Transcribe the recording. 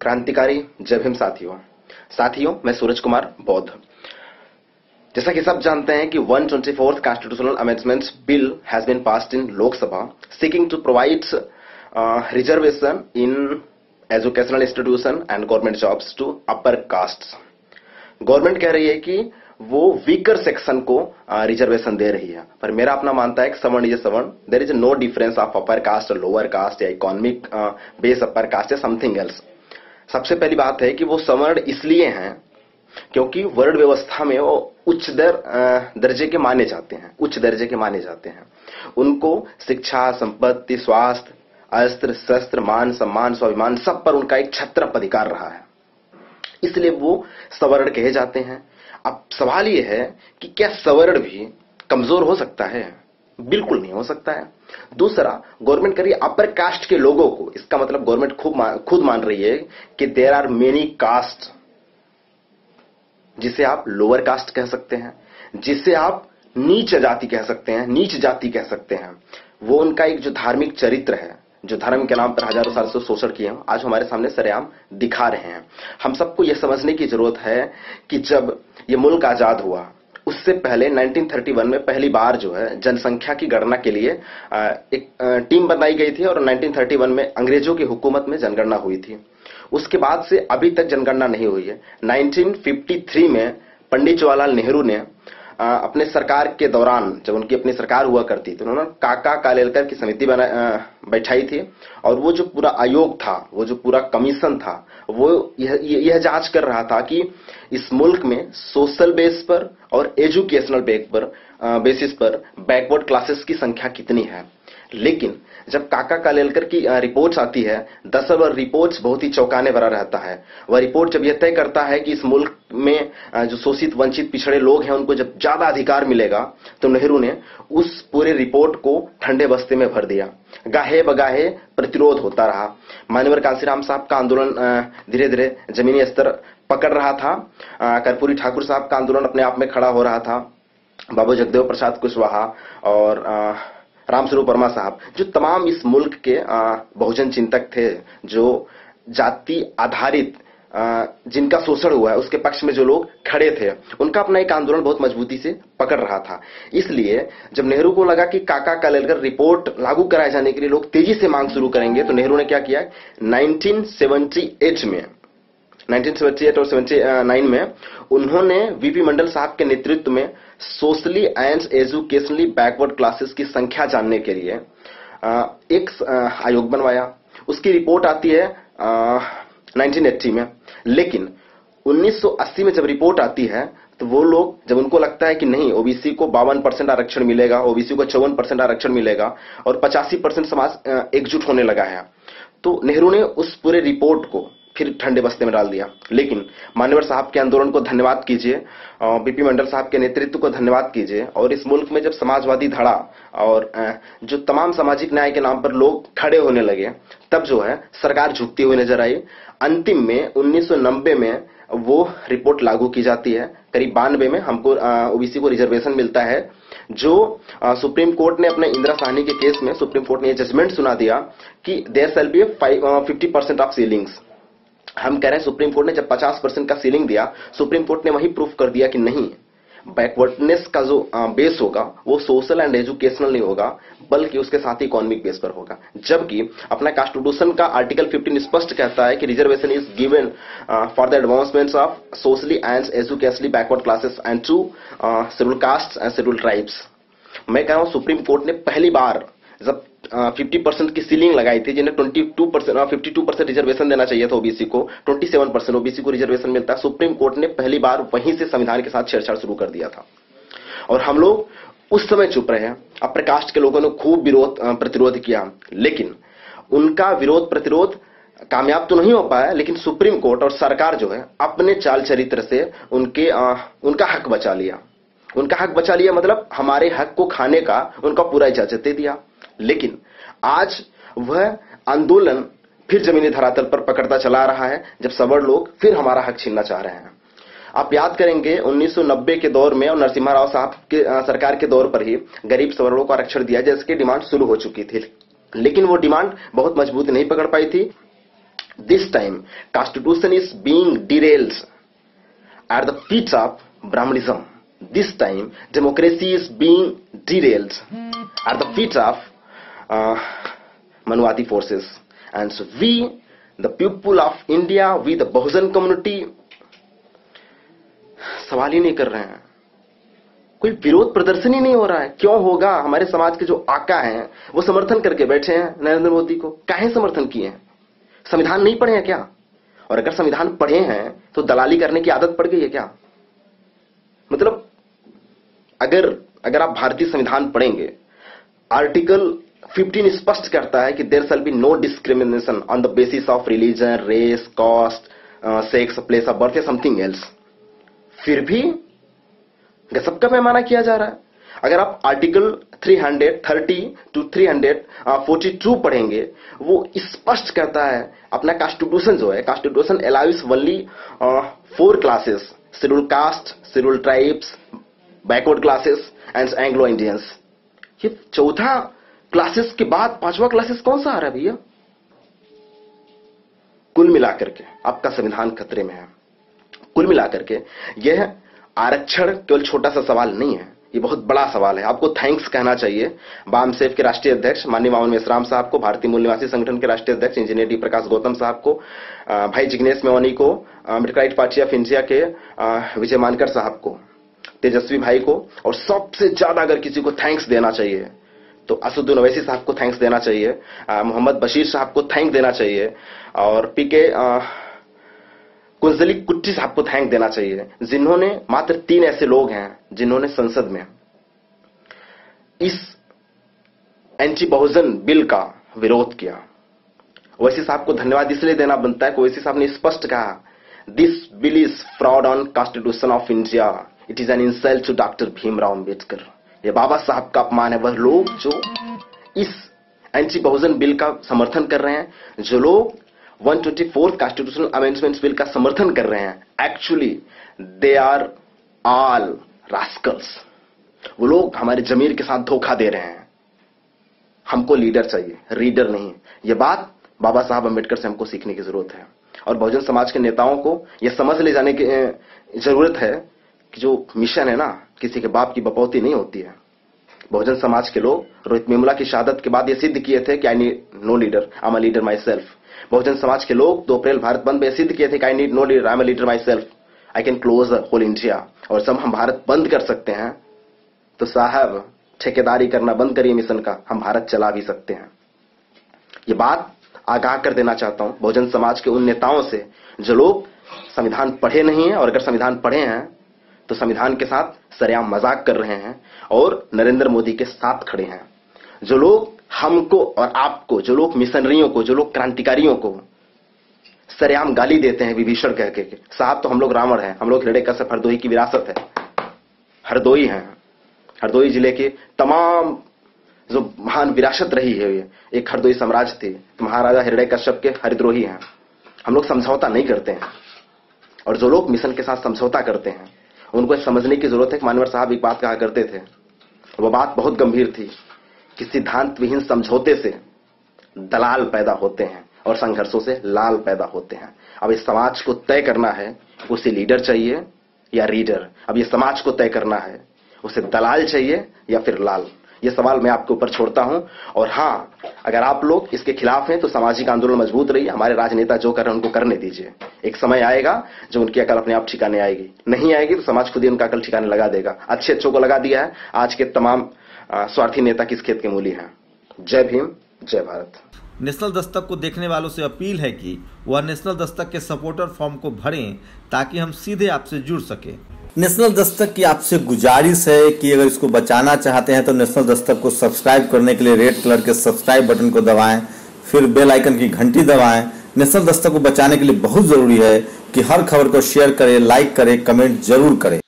क्रांतिकारी जय भीम साथियों। साथियों, मैं सूरज कुमार बौद्ध। जैसा कि सब जानते हैं कि 124th constitutional amendments bill has been passed in Lok Sabha seeking to provide reservation in educational institution and government jobs to upper caste government कह रही है कि वो वीकर सेक्शन को रिजर्वेशन दे रही है। पर मेरा अपना मानता है सवर्ण इज़ सवर्ण। There is no difference of upper caste lower caste या इकोनॉमिक बेस अपर कास्ट या समथिंग एल्स सबसे पहली बात है कि वो सवर्ण इसलिए हैं क्योंकि वर्ण व्यवस्था में वो उच्च दर दर्जे के माने जाते हैं, उच्च दर्जे के माने जाते हैं। उनको शिक्षा, संपत्ति, स्वास्थ्य, अस्त्र, शस्त्र, मान, सम्मान, स्वाभिमान, सब पर उनका एक छत्र अधिकार रहा है। इसलिए वो सवर्ण कहे जाते हैं। अब सवाल ये है कि क्या सवर्ण भी कमज़ोर हो सकता है? बिल्कुल नहीं हो सकता है। दूसरा गवर्नमेंट करिए अपर कास्ट के लोगों को इसका मतलब गवर्नमेंट खुद मान, खुद मान रही है कि देर आर मेनी कास्ट जिसे आप लोअर कास्ट कह सकते हैं जिसे आप नीच जाति कह सकते हैं नीच जाति कह सकते हैं। वो उनका एक जो धार्मिक चरित्र है जो धर्म के नाम पर हज़ारों साल से शोषण किए हैं आज हमारे सामने सरेआम दिखा रहे हैं। हम सबको यह समझने की ज़रूरत है कि जब ये मुल्क आज़ाद हुआ उससे पहले 1931 में पहली बार जो है जनसंख्या की गणना के लिए एक टीम बनाई गई थी और 1931 में अंग्रेज़ों की हुकूमत में जनगणना हुई थी। उसके बाद से अभी तक जनगणना नहीं हुई है। 1953 में पंडित जवाहरलाल नेहरू ने अपने सरकार के दौरान, जब उनकी अपनी सरकार हुआ करती तो उन्होंने काका कालेलकर की समिति बना बैठाई थी, और वो जो पूरा आयोग था, वो जो पूरा कमीशन था, वो यह यह जाँच कर रहा था कि इस मुल्क में सोशल बेस पर और एजुकेशनल बेस पर बेसिस पर बैकवर्ड क्लासेस की संख्या कितनी है। लेकिन जब काका कालेलकर की रिपोर्ट्स आती है वह रिपोर्ट्स बहुत ही चौंकाने भरा रहता है। वह रिपोर्ट जब यह तय करता है कि इस मुल्क में जो शोषित, वंचित, पिछड़े लोग हैं, उनको जब ज़्यादा अधिकार मिलेगा तो नेहरू ने उस पूरे रिपोर्ट को ठंडे बस्ते में भर दिया। गाहे बगाहे प्रतिरोध होता रहा। मान्यवर कांसीराम साहब का आंदोलन धीरे धीरे जमीनी स्तर पकड़ रहा था। कर्पूरी ठाकुर साहब का आंदोलन अपने आप में खड़ा हो रहा था। बाबू जगदेव प्रसाद कुशवाहा और रामस्वरूप वर्मा साहब, जो तमाम इस मुल्क के बहुजन चिंतक थे, जो जाति आधारित जिनका शोषण हुआ है, उसके पक्ष में जो लोग खड़े थे, उनका अपना एक आंदोलन बहुत मजबूती से पकड़ रहा था। इसलिए, जब नेहरू को लगा कि काका का कलेलकर रिपोर्ट लागू कराए जाने के लिए लोग तेज़ी से मांग शुरू करेंगे तो नेहरू ने क्या किया? 1978 में 1978 और 79 में उन्होंने वीपी मंडल साहब के नेतृत्व में socially and educationally backward classes की संख्या जानने के लिए एक आयोग बनवाया। उसकी रिपोर्ट आती है 1980 में। लेकिन 1980 में जब रिपोर्ट आती है तो वो लोग, जब उनको लगता है कि नहीं ओबीसी को बावन परसेंट आरक्षण मिलेगा ओबीसी को चौवन परसेंट आरक्षण मिलेगा और पचासी परसेंट समाज एकजुट होने लगा है। तो नेहरू ने उस पूरे रिपोर्ट को फिर ठंडे बस्ते में डाल दिया। लेकिन मान्यवर साहब के आंदोलन को धन्यवाद कीजिए बीपी मंडल साहब के नेतृत्व को धन्यवाद कीजिए और इस मुल्क में जब समाजवादी धड़ा और जो तमाम सामाजिक न्याय के नाम पर लोग खड़े होने लगे तब जो है सरकार झुकती हुई नज़र आई। अंतिम में 1990 में वो रिपोर्ट लागू की जाती है। करीब बानवे में हमको ओबीसी को रिजर्वेशन मिलता है जो आ, सुप्रीम कोर्ट ने अपने इंदिरा साहनी के केस में सुप्रीम कोर्ट ने ये जजमेंट सुना दिया कि there shall be fifty percent of ceilings हम कह रहे हैं सुप्रीम कोर्ट ने जब 50 परसेंट का सीलिंग दिया, सुप्रीम कोर्ट ने वही प्रूफ कर दिया कि नहीं बैकवर्डनेस का जो बेस होगा, वो सोशल एंड एजुकेशनल नहीं होगा, बल्कि उसके साथ ही इकोनॉमिक बेस पर होगा। जबकि अपना कॉन्स्टिट्यूशन का आर्टिकल 15 स्पष्ट कहता है कि reservation is given for the advancement of socially and educationally backward classes and to scheduled caste and scheduled tribes मैं कह रहा हूँ, सुप्रीम कोर्ट ने पहली बार जब फिफ्टी परसेंट की सीलिंग लगाई थी, जिन्हें twenty two percent fifty two percent reservation देना चाहिए था ओबीसी को ट्वेंटी सेवन परसेंट ओबीसी को रिजर्वेशन मिलता। है सुप्रीम कोर्ट ने पहली बार वहीं से संविधान के साथ छेड़छाड़ शुरू कर दिया था। और हम लोग उस समय चुप रहे अपर कास्ट के लोगों ने खूब विरोध प्रतिरोध किया। लेकिन उनका विरोध प्रतिरोध कामयाब तो नहीं हो पाया, लेकिन सुप्रीम कोर्ट और सरकार जो है, अपने चाल चरित्र से उनके उनका हक बचा लिया। उनका हक बचा लिया मतलब हमारे हक को खाने का उनका पूरा इजाज़त दे दिया। लेकिन आज वह आंदोलन फिर जमीनी धरातल पर पकड़ता चला रहा है जब सवर्ण लोग फिर हमारा हक छीनना चाह रहे हैं। आप याद करेंगे 1990 के दौर में और नरसिम्हा राव साहब के सरकार के दौर पर ही गरीब सवर्णों को आरक्षण दिया जिसकी डिमांड शुरू हो चुकी थी। लेकिन वो डिमांड बहुत मज़बूत नहीं पकड़ पाई थी। This time constitution is being derailed at the feet of brahmanism. This time democracy is being derailed. At the feet of uh, manuwati forces. And so we the people of india we the bahujan community सवाल ही नहीं कर रहे हैं। कोई विरोध प्रदर्शन ही नहीं हो रहा है। क्यों होगा? हमारे समाज के जो आका हैं वो समर्थन करके बैठे हैं नरेंद्र मोदी को। काहे समर्थन किए हैं? संविधान नहीं पढ़े हैं क्या? और अगर संविधान पढ़े हैं तो दलाली करने की आदत पड़ गई है क्या? मतलब अगर अगर आप भारतीय संविधान पढ़ेंगे आर्टिकल 15 स्पष्ट करता है कि there shall be no discrimination on the basis of religion race caste sex place of birth या समथिंग एल्स फिर भी गसब का पैमाना किया जा रहा है। अगर आप आर्टिकल 330 टू 342 पढ़ेंगे, वो स्पष्ट करता है अपना कॉन्स्टिट्यूशन जो है। Constitution allows only four classes scheduled caste scheduled tribes backward classes and Anglo Indians ये चौथा क्लासेस के बाद पांचवा क्लासेस कौन सा आ रहा है भैया? कुल मिलाकर के, आपका संविधान खतरे में है। कुल मिलाकर के, यह आरक्षण केवल छोटा सा सवाल नहीं है, ये बहुत बड़ा सवाल है। आपको थैंक्स कहना चाहिए। बाम सेफ़ के राष्ट्रीय अध्यक्ष, माननीय मावन मेसराम साहब को, भारतीय मूल निवासी संगठन के राष्ट्रीय अध्यक्ष, इंजीनियर डी प्रकाश गौतम साहब को भाई जिग्नेश मेवानी को मेडिकलाइट पार्टी ऑफ़ इंडिया के विजय मानकर साहब को, तेजस्वी भाई को, और सबसे ज़्यादा अगर किसी को थैंक्स देना चाहिए तो असुद्दीन अवैसी साहब को थैंक्स देना चाहिए। मोहम्मद बशीर साहब को थैंक देना चाहिए। और पीके कुंजली कुट्टी साहब को थैंक देना चाहिए, जिन्होंने मात्र तीन ऐसे लोग हैं, जिन्होंने संसद में इस एंटी बहुजन बिल का विरोध किया। ओवैसी साहब को धन्यवाद इसलिए देना बनता है कि ओवैसी साहब ने स्पष्ट कहा this bill is fraud on constitution of India it is an insult to doctor Bhimrao Ambedkar ये बाबा साहब का अपमान है। वह लोग जो इस एंटी बहुजन बिल का समर्थन कर रहे हैं, जो लोग 124th कॉन्स्टिट्यूशनल अमेंडमेंट्स बिल का समर्थन कर रहे हैं actually they are all rascals वो लोग हमारे जमीर के साथ धोखा दे रहे हैं। हमको लीडर चाहिए रीडर नहीं। ये बात बाबा साहब अंबेडकर से हमको सीखने की ज़रूरत है। और बहुजन समाज के नेताओं को यह समझ ले जाने की ज़रूरत है कि जो मिशन है ना किसी के बाप की बपौती नहीं होती है। बहुजन समाज के लोग रोहित मेमुला की शहादत के बाद ये सिद्ध किए थे कि I need no leader I am leader myself Bahujan Samaj के लोग दो अप्रैल भारत बंद में सिद्ध किए थे कि I need no leader I am leader myself I can close whole India और जब हम भारत बंद कर सकते हैं। तो साहब, ठेकेदारी करना बंद करिए मिशन का, हम भारत चला भी सकते हैं। ये बात आगाह कर देना चाहता हूँ। बहुजन समाज के उन नेताओं से, जो लोग संविधान पढ़े नहीं है, और अगर संविधान पढ़े हैं तो संविधान के साथ सरेआम मज़ाक कर रहे हैं और नरेंद्र मोदी के साथ खड़े हैं। जो लोग हमको और आपको, जो लोग मिशनरियों को, जो लोग क्रांतिकारियों को सरेआम गाली देते हैं विभीषण कह के साहब तो हम लोग रावण हैं, हम लोग हृदय कसफ हरदोई की विरासत है। हरदोई हैं। हरदोई ज़िले के तमाम जो महान विरासत रही है एक हरदोई साम्राज्य थे तो महाराजा हृदय कश्यप के हरिद्रोही हैं। हम लोग समझौता नहीं करते हैं। और जो लोग मिशन के साथ समझौता करते हैं उनको समझने की ज़रूरत है कि मानवर साहब एक बात कहा करते थे। वो बात बहुत गंभीर थी कि सिद्धांत विहीन समझौते से दलाल पैदा होते हैं और संघर्षों से लाल पैदा होते हैं। अब इस समाज को तय करना है, उसे लीडर चाहिए या रीडर? अब ये समाज को तय करना है, उसे दलाल चाहिए या फिर लाल? ये सवाल मैं आपके ऊपर छोड़ता हूँ। और हाँ अगर आप लोग इसके खिलाफ हैं तो सामाजिक आंदोलन मज़बूत रही हमारे राजनेता जो कर रहे हैं, उनको करने दीजिए। एक समय आएगा जो उनकी अकल अपने आप ठिकाने आएगी। नहीं आएगी तो समाज खुद ही उनका अकल ठिकाने लगा देगा। अच्छे अच्छों को लगा दिया है। आज के तमाम स्वार्थी नेता किस खेत के मूली हैं? जय भीम, जय भारत। नेशनल दस्तक को देखने वालों से अपील है कि वह नेशनल दस्तक के सपोर्टर फॉर्म को भरें ताकि हम सीधे आपसे जुड़ सके। नेशनल दस्तक की आपसे गुजारिश है कि अगर इसको बचाना चाहते हैं तो नेशनल दस्तक को सब्सक्राइब करने के लिए रेड कलर के सब्सक्राइब बटन को दबाएँ, फिर बेल आइकन की घंटी दबाएँ। नेशनल दस्तक को बचाने के लिए बहुत ज़रूरी है कि हर खबर को शेयर करें, लाइक करें, कमेंट ज़रूर करें।